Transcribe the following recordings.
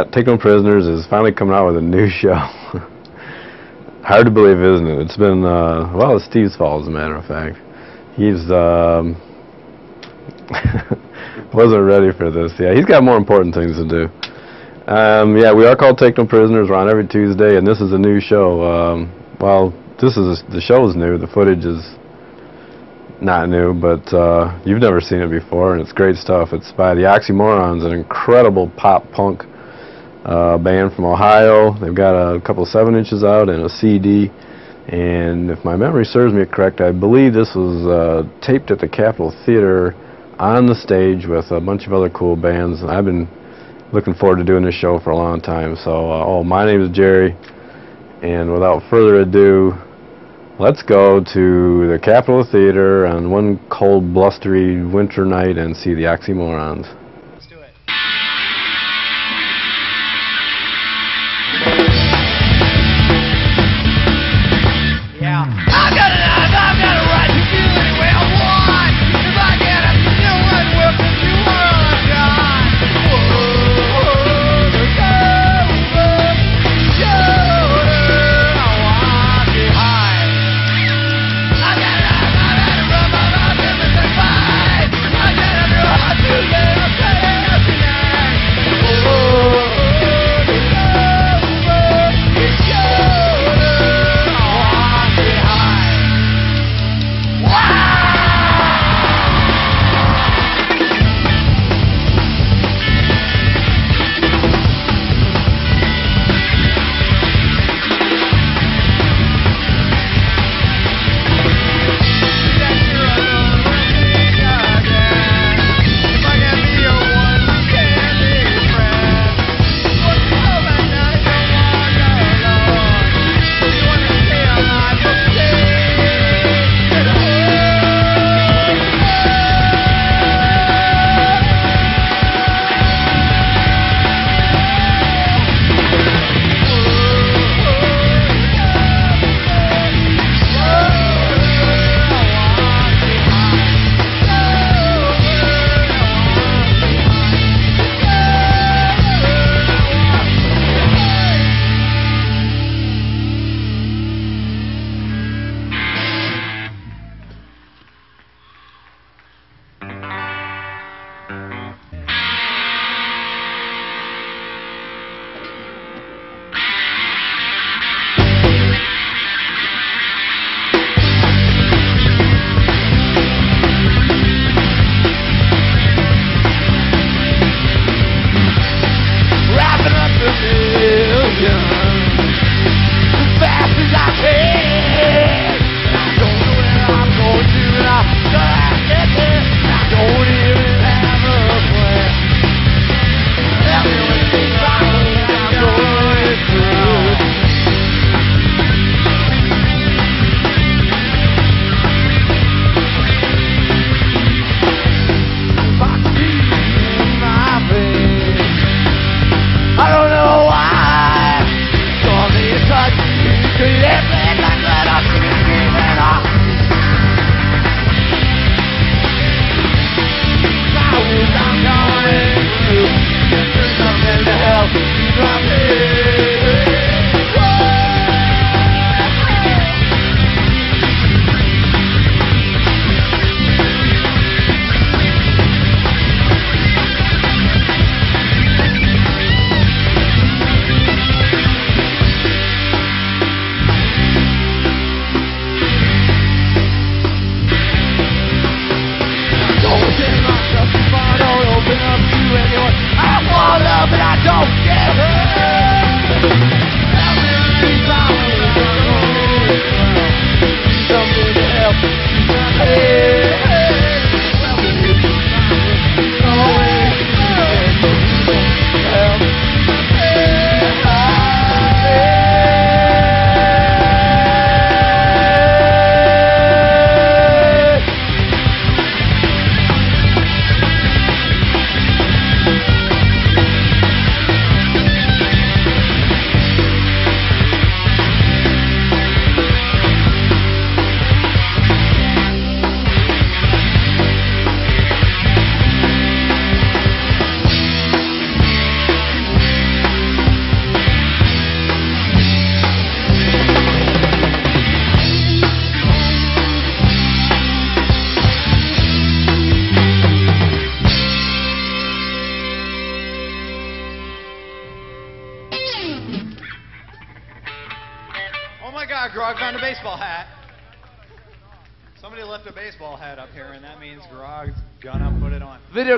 yeah, Take No Prisoners is finally coming out with a new show. Hard to believe, isn't it? It's been, uh, well, it's Steve's fault, as a matter of fact. He's, um, wasn't ready for this. Yeah, he's got more important things to do. Um, yeah, we are called Take No Prisoners. We're on every Tuesday, and this is a new show. Um, well, this is the show is new. The footage is not new, but uh, you've never seen it before, and it's great stuff. It's by the Oxymorons, an incredible pop punk uh, band from Ohio. They've got a couple seven inches out and a CD. And if my memory serves me correct, I believe this was uh, taped at the Capitol Theater on the stage with a bunch of other cool bands. And I've been looking forward to doing this show for a long time. So, uh, oh, my name is Jerry, and without further ado, let's go to the Capitol Theater on one cold, blustery winter night and see the Oxymorons.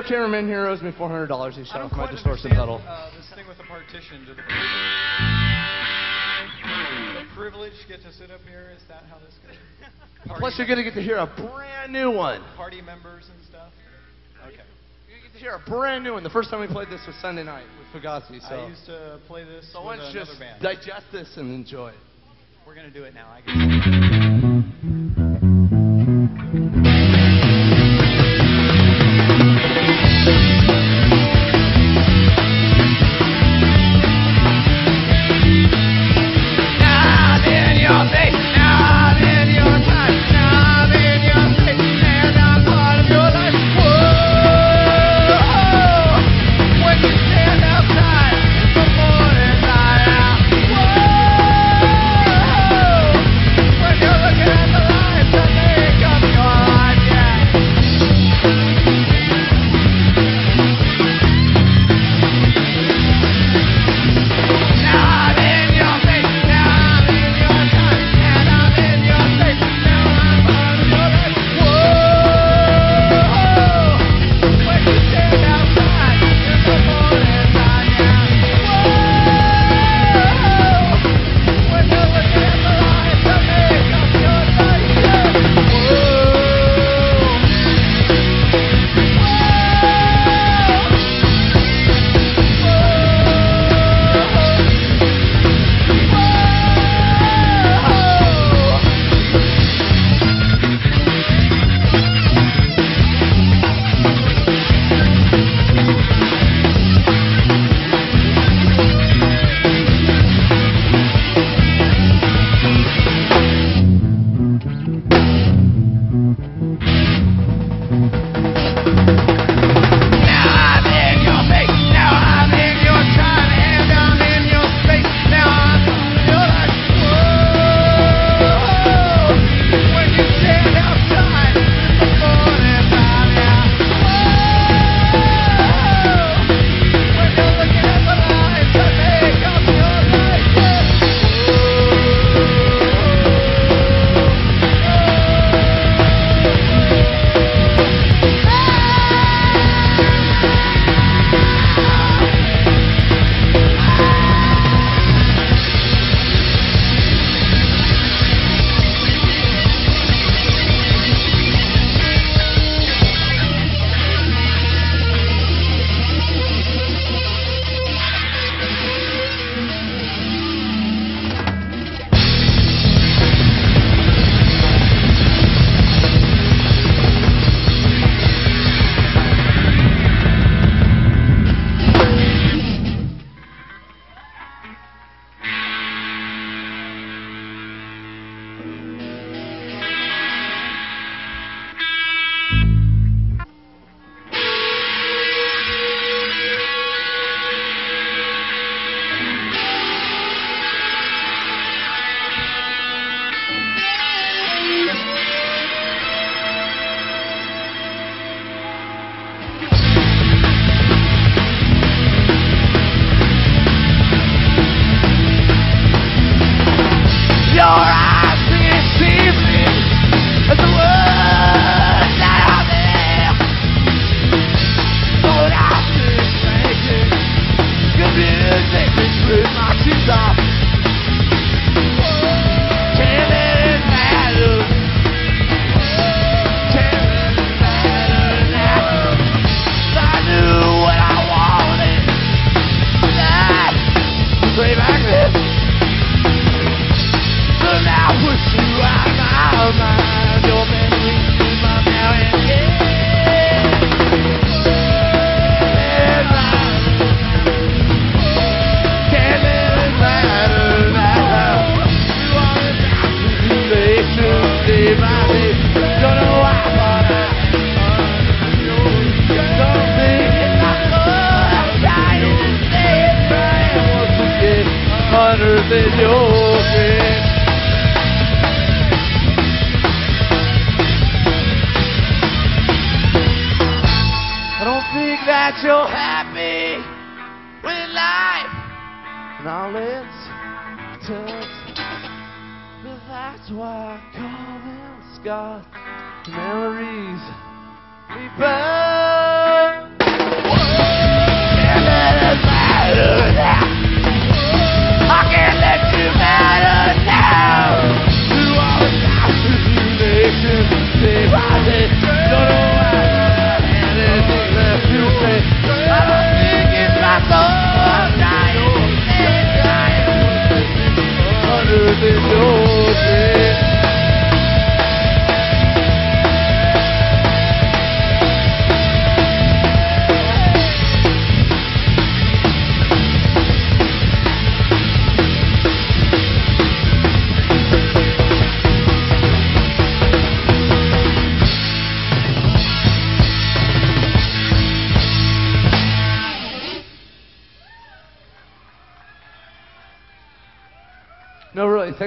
video cameraman here owes me $400. He shot off my distortion pedal. Uh, this thing with the partition. The privilege, get to sit up here? Is that how this goes? Party Plus, you're going to get to hear a brand new one. Party members and stuff. Okay. You get to hear a brand new one. The first time we played this was Sunday night with Fugazi. So I used to play this. So with let's just band. digest this and enjoy it. We're going to do it now.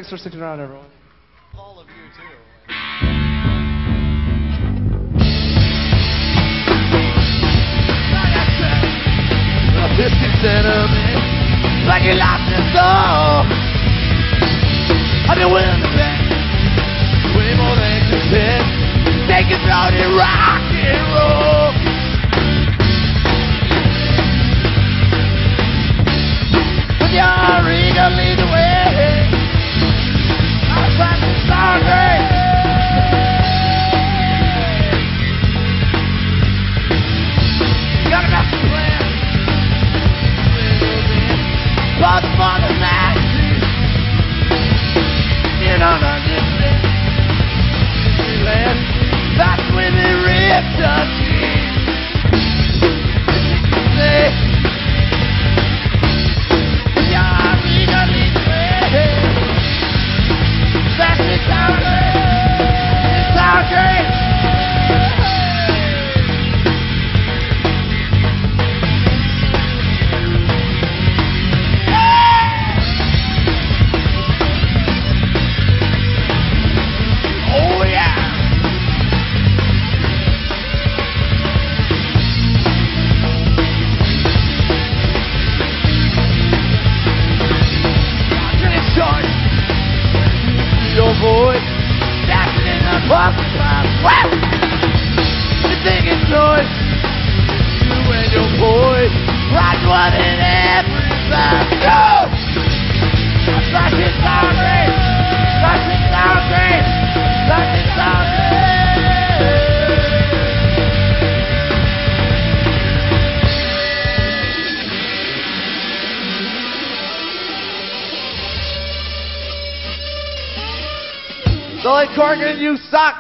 Thanks for sticking around, everyone. All of you too. A 50 centimeter. Like you lost your soul. I've been willing to bet. Way more than content. Take control and rock and roll. With your ego lead the way. That's when they ripped us Say, The sound It's our. Sully Corgan, you suck.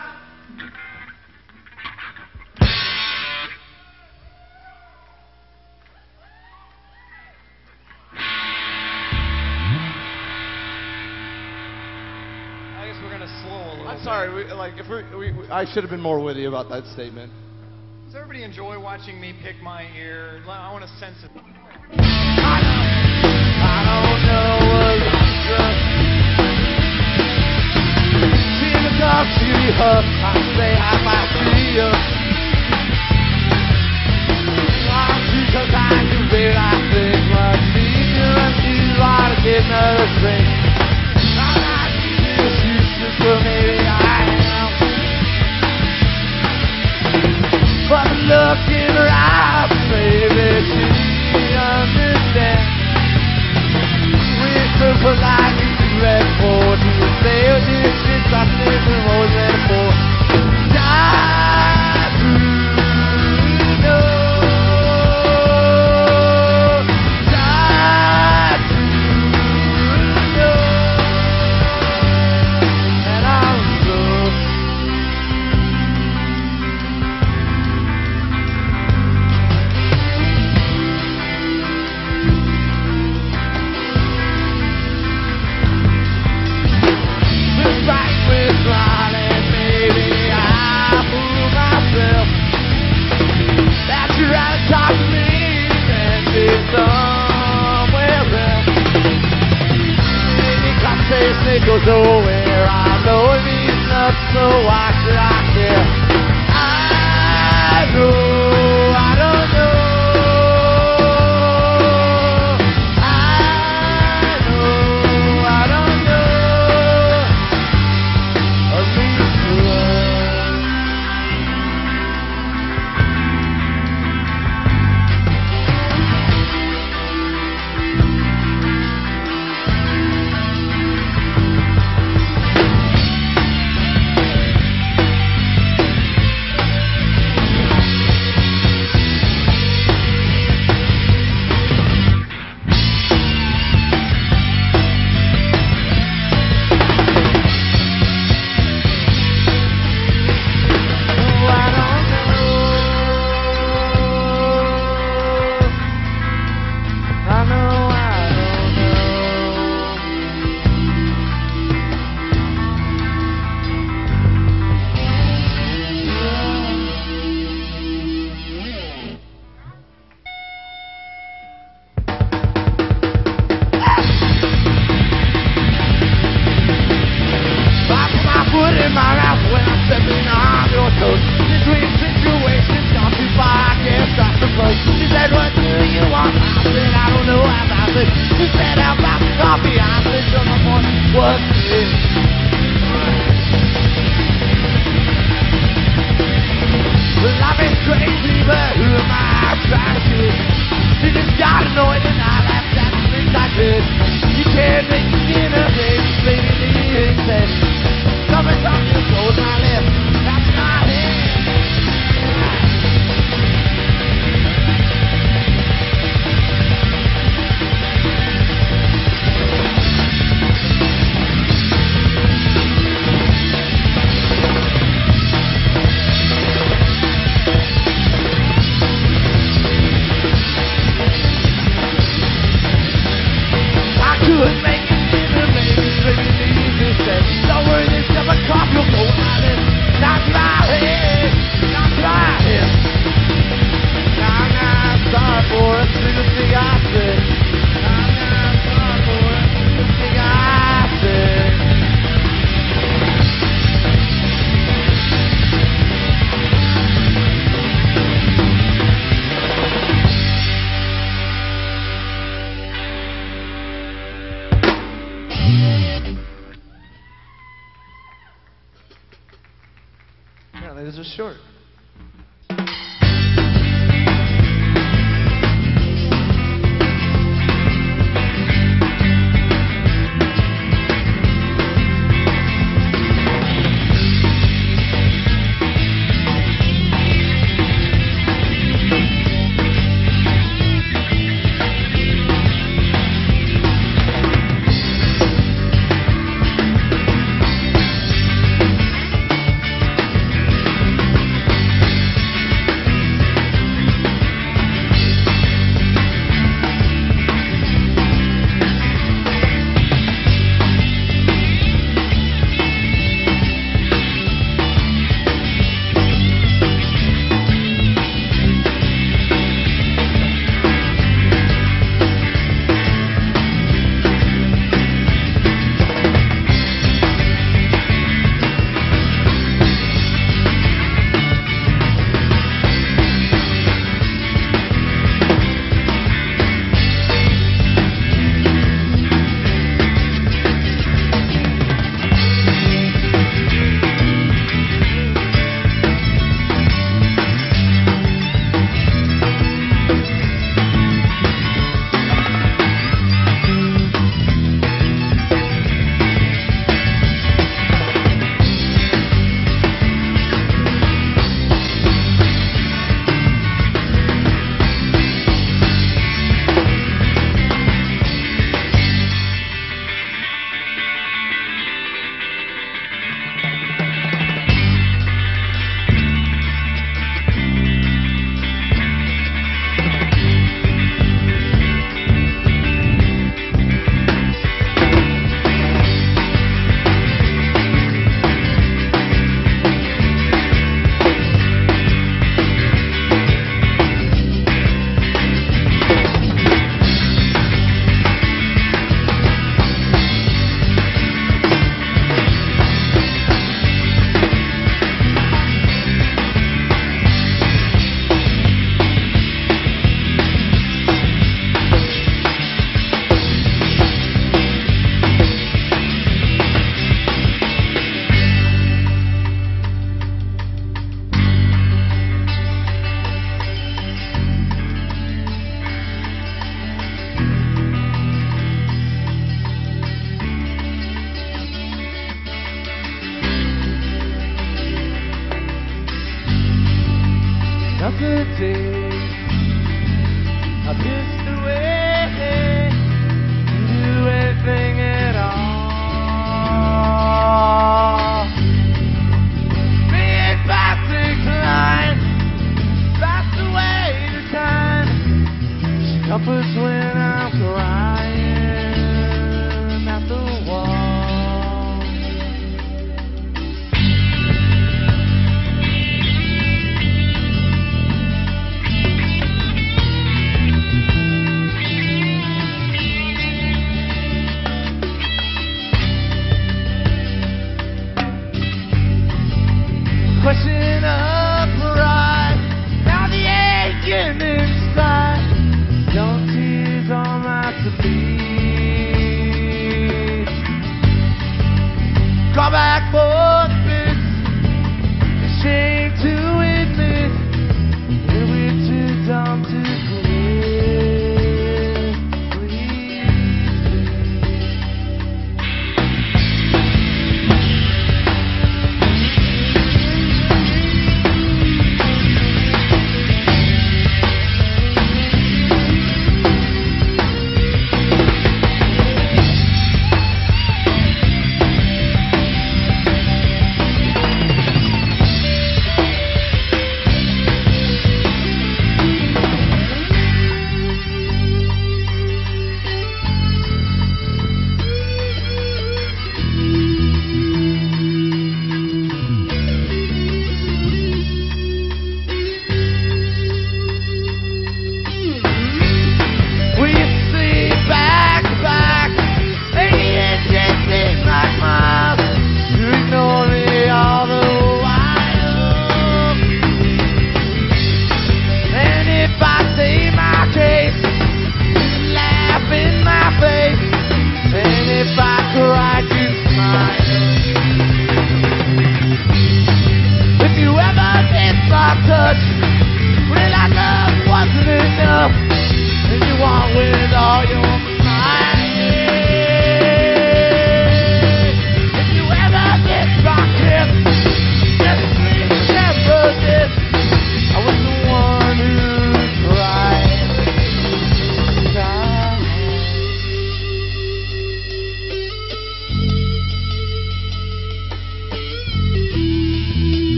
I guess we're gonna slow a little. I'm bit. sorry. We, like, if we, we, we- I should have been more witty about that statement. Does everybody enjoy watching me pick my ear? I want to sense it. The dog, see her. I say I might see you. Why because I can feel I think what she's doing. She's right to get another drink. I'm not this useless, but maybe I am. But look in her eyes, baby, she understands. With her for to say her her more than a four.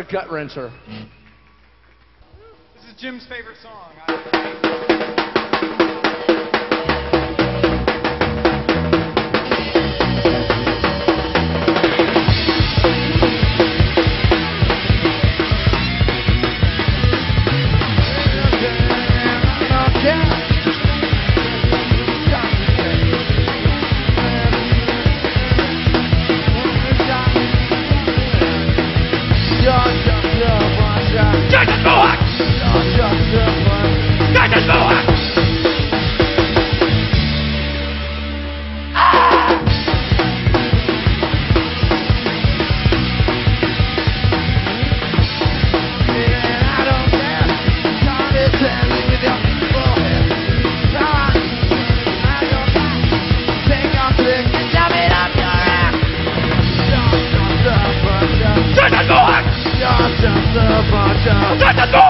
Was gut wrencher. This is Jim's favorite song. Contratador!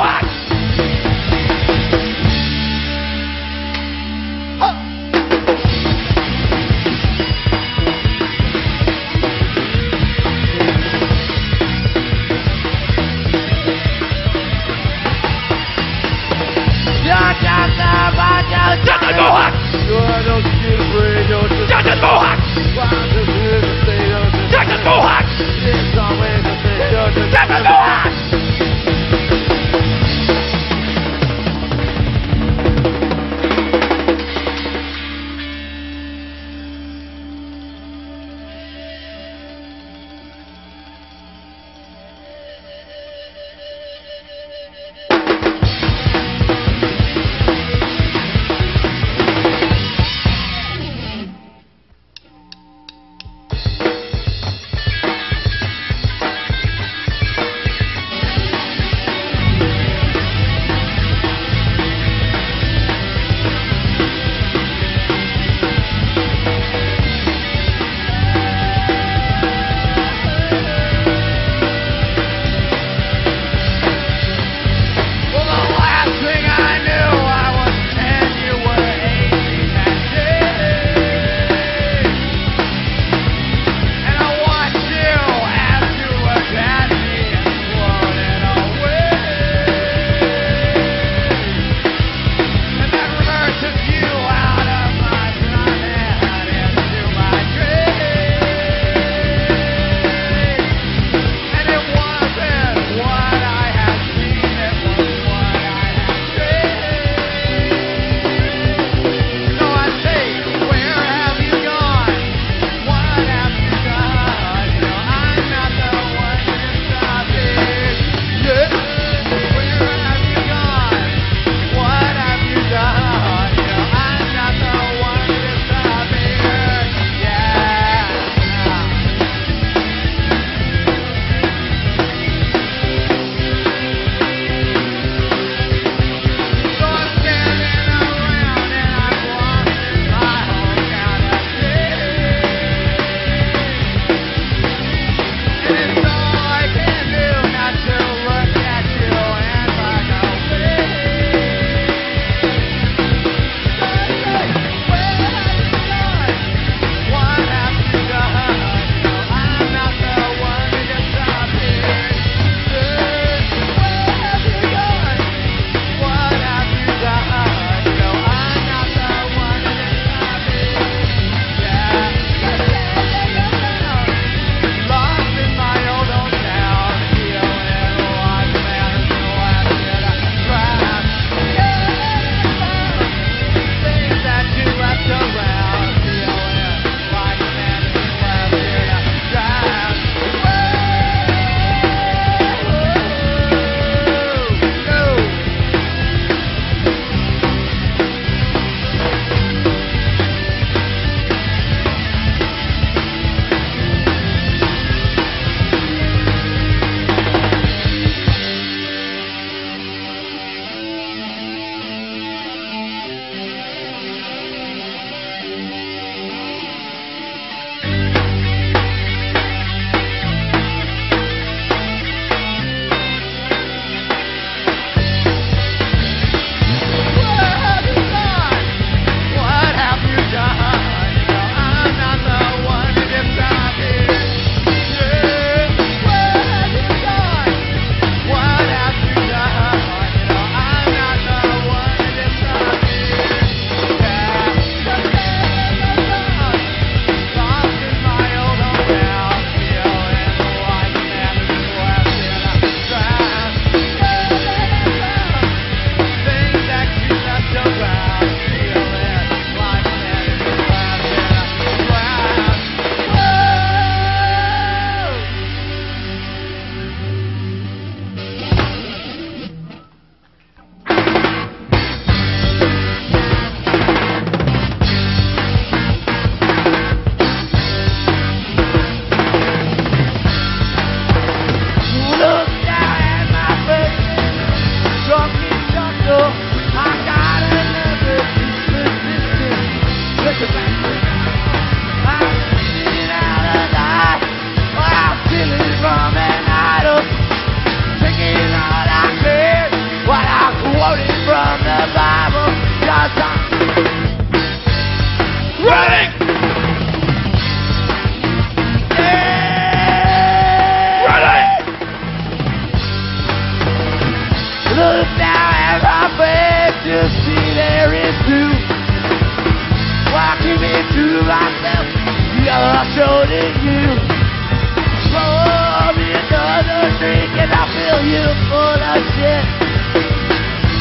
And feel you full of shit.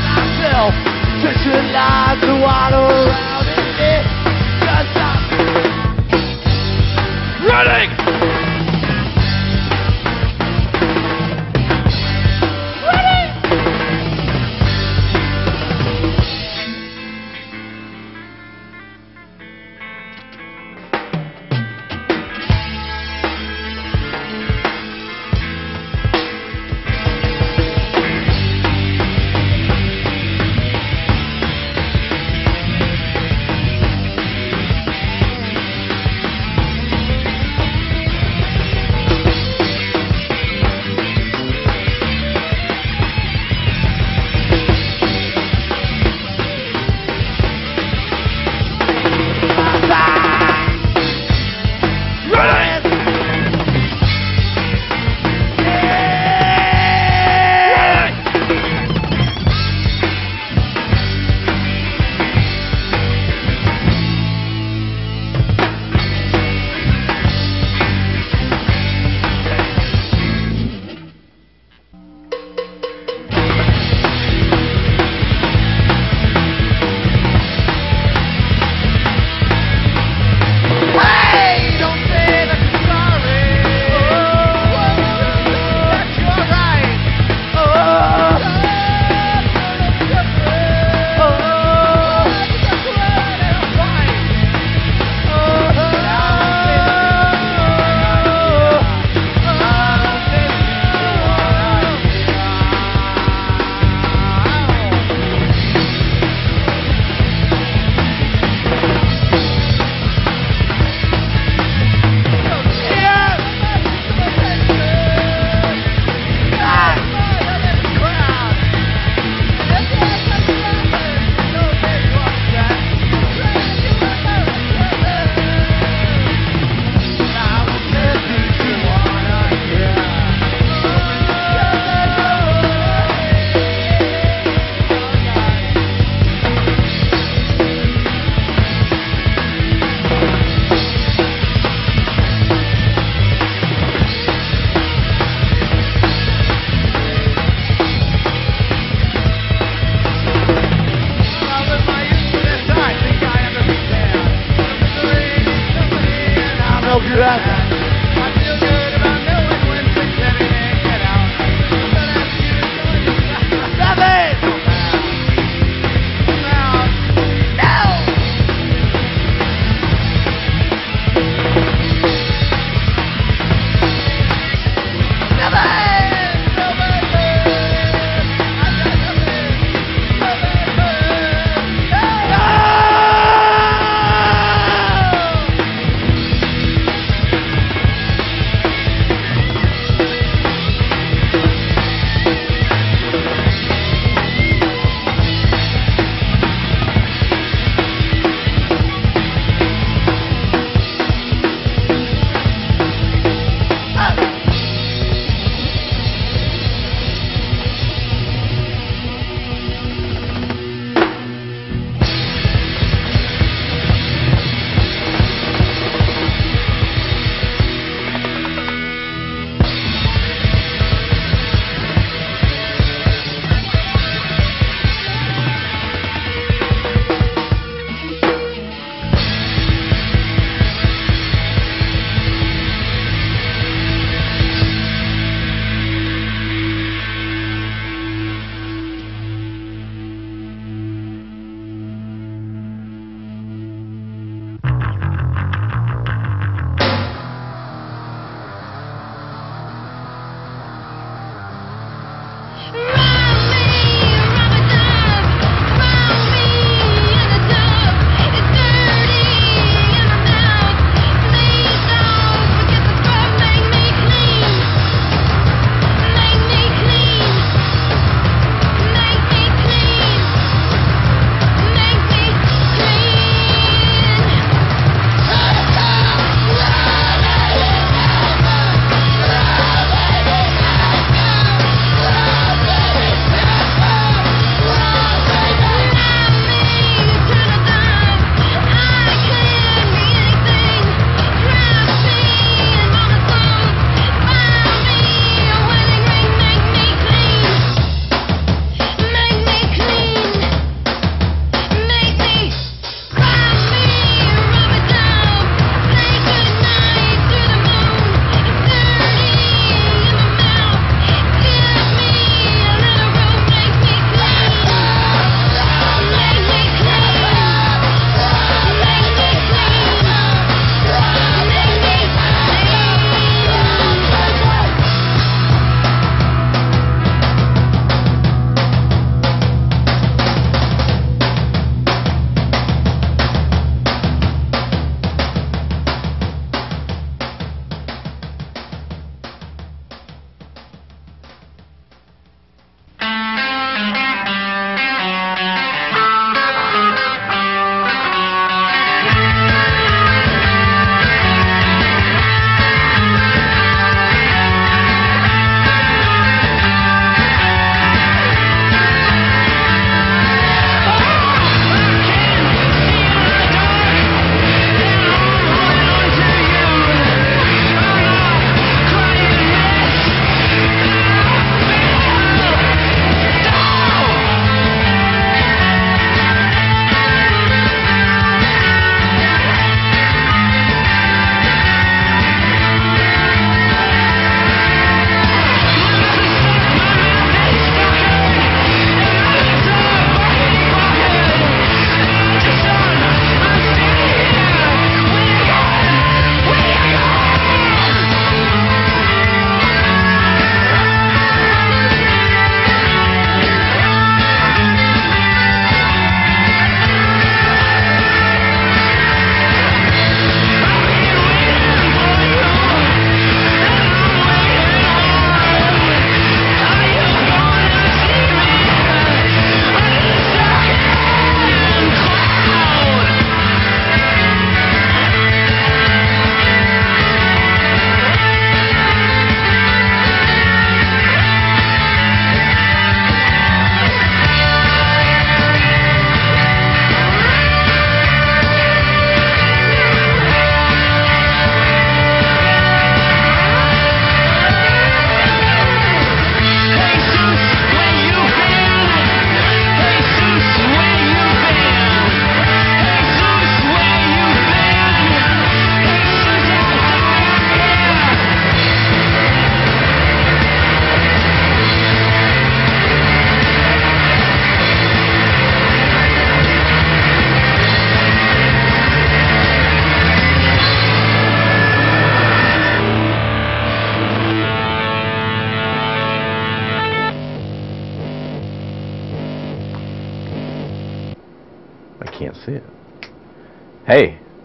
I Myself, visualize the water around in it. Cause I'm running!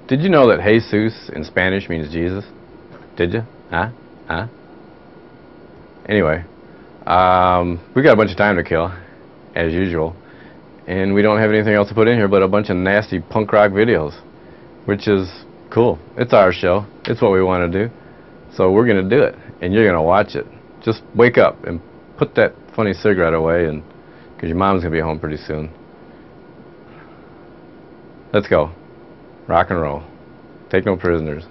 Did you know that Jesus in Spanish means Jesus? Did you? Huh? Huh? Anyway, um, we got a bunch of time to kill, as usual. And we don't have anything else to put in here but a bunch of nasty punk rock videos, which is cool. It's our show. It's what we want to do. So we're going to do it, and you're going to watch it. Just wake up and put that funny cigarette away because your mom's going to be home pretty soon. Let's go rock and roll. Take no prisoners.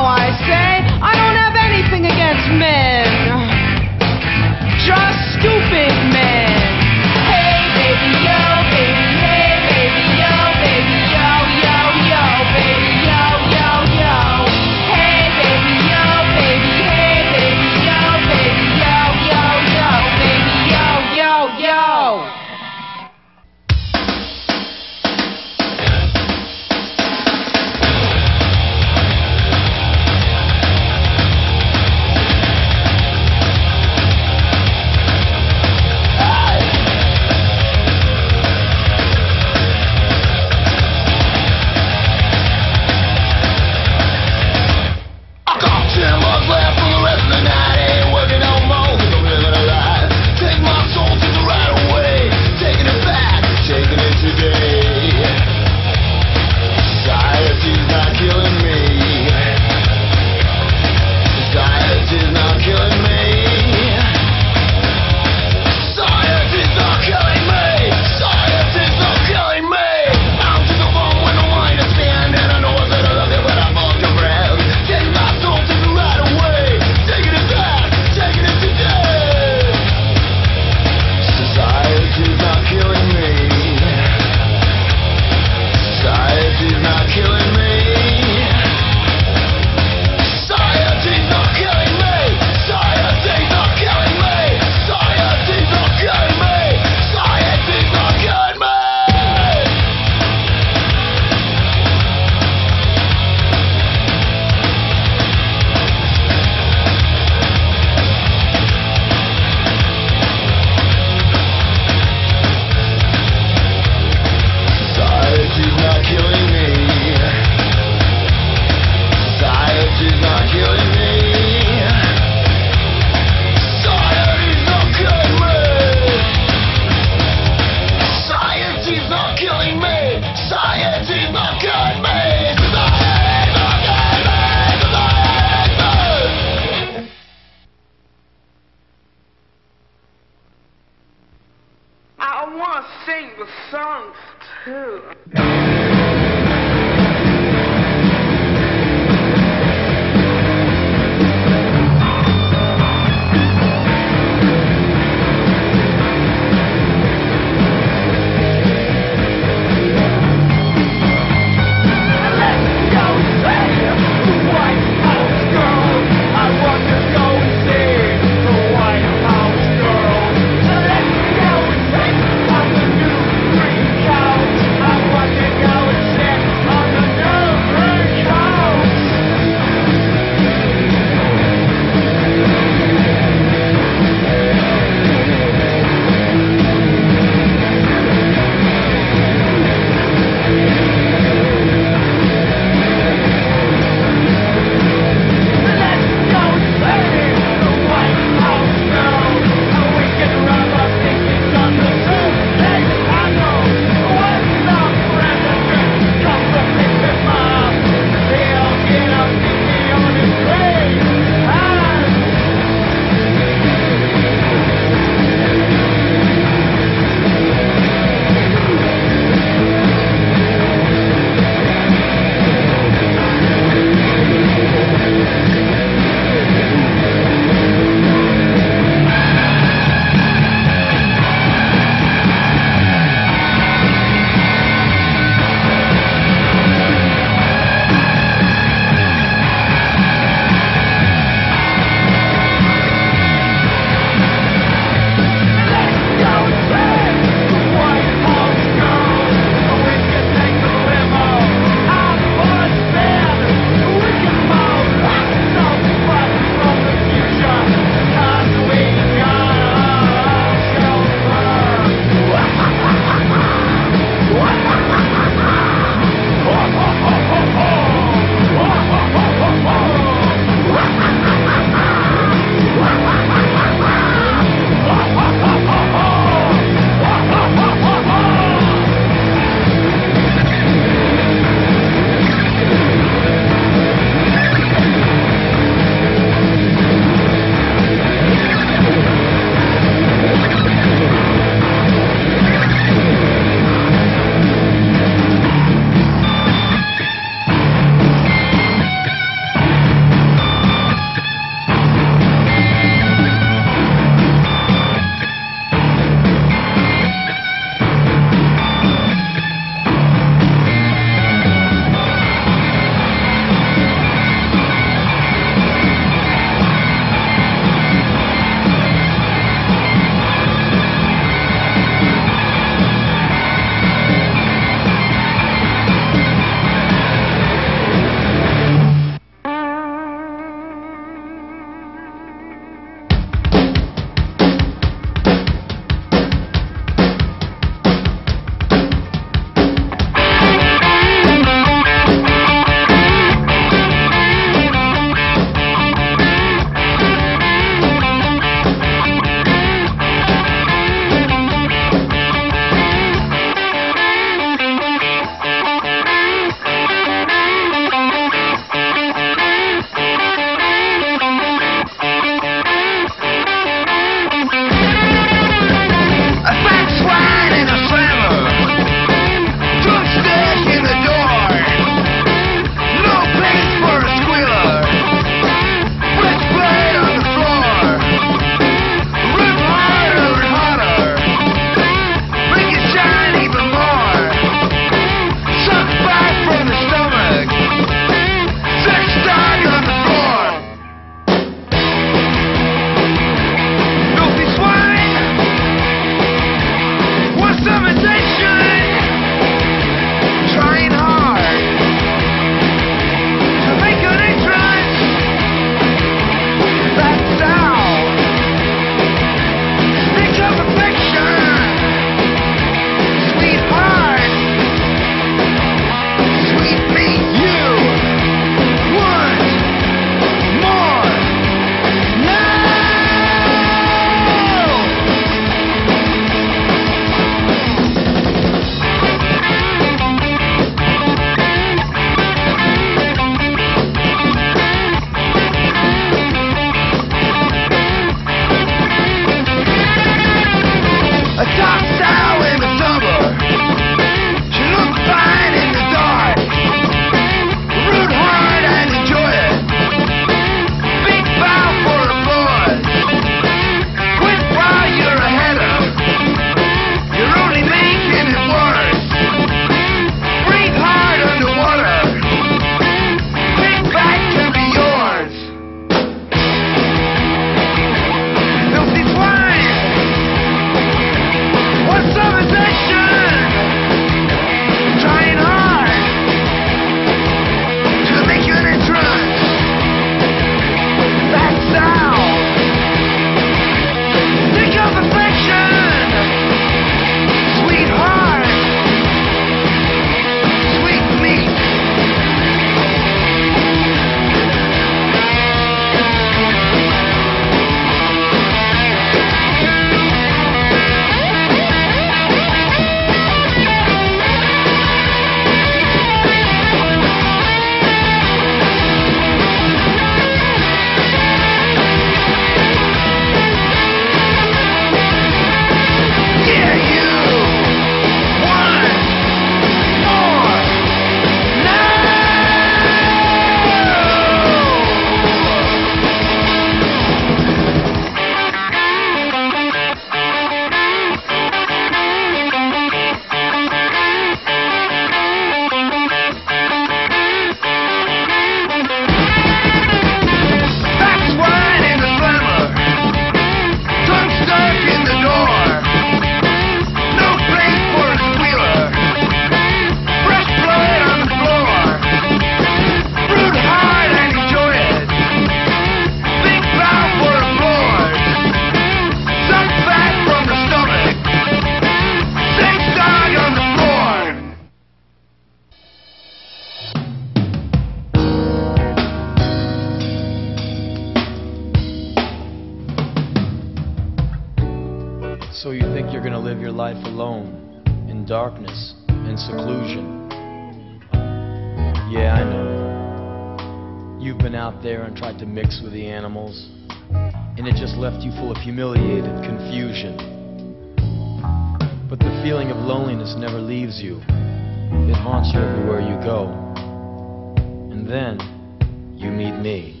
you meet me,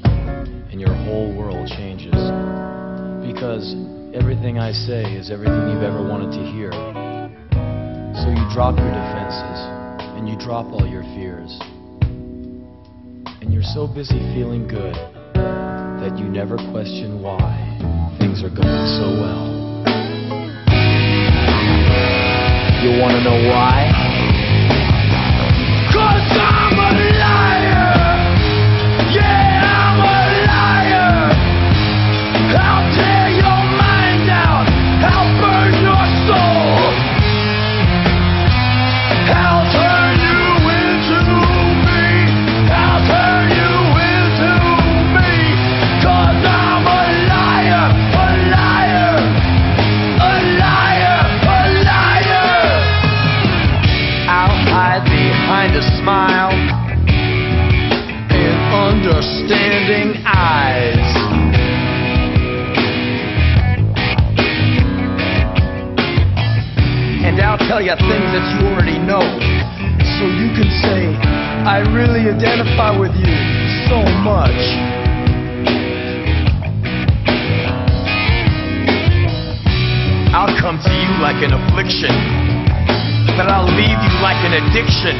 and your whole world changes. Because everything I say is everything you've ever wanted to hear. So you drop your defenses, and you drop all your fears. And you're so busy feeling good that you never question why things are going so well. You wanna know why? Cause I at things that you already know. So you can say, I really identify with you so much. I'll come to you like an affliction, but I'll leave you like an addiction.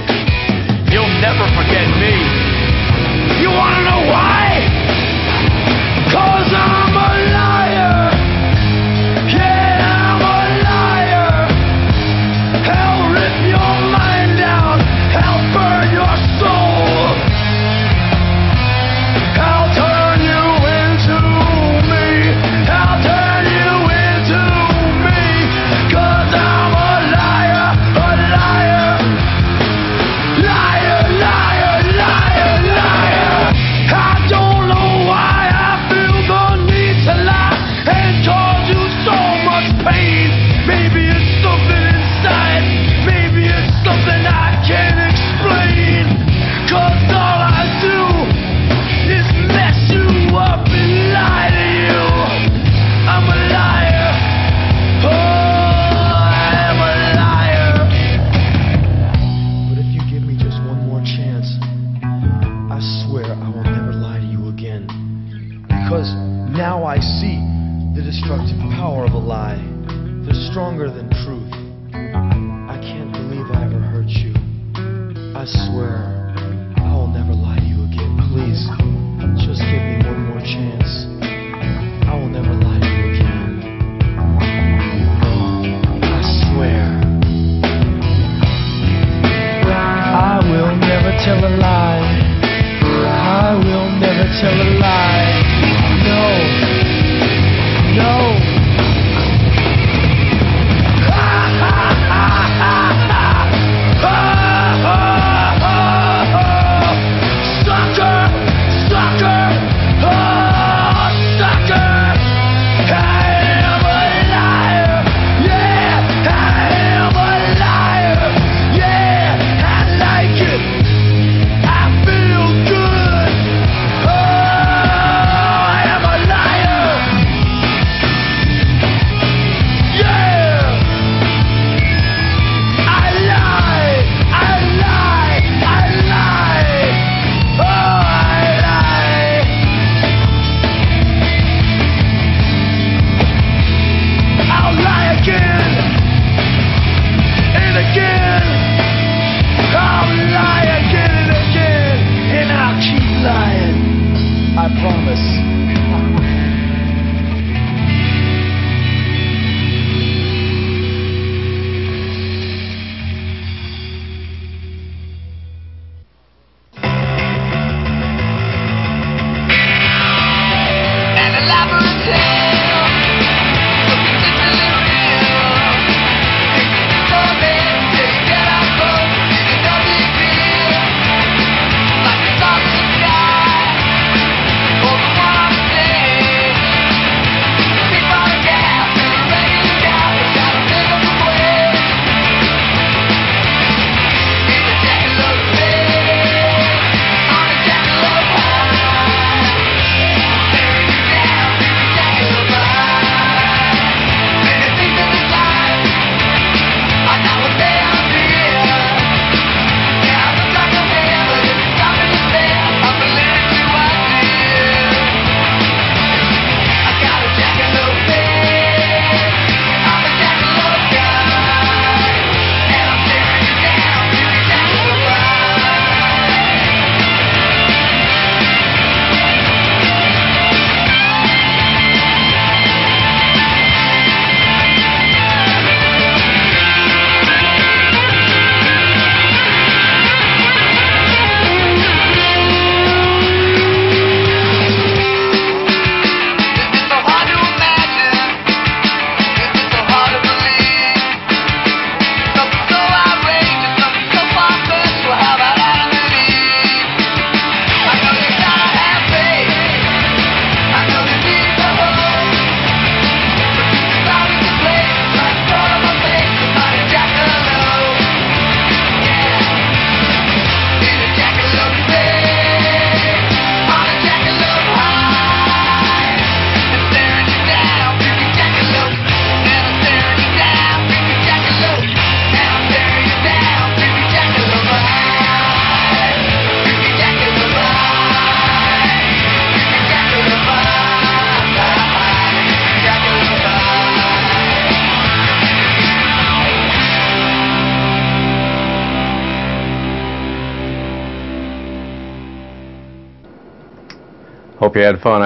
You'll never forget me. You wanna know why? Cause I'm alive.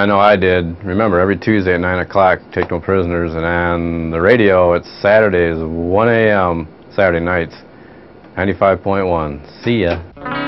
I know I did. Remember, every Tuesday at 9 o'clock, Take No Prisoners, and on the radio, it's Saturdays, 1 a.m., Saturday nights, 95.1. See ya.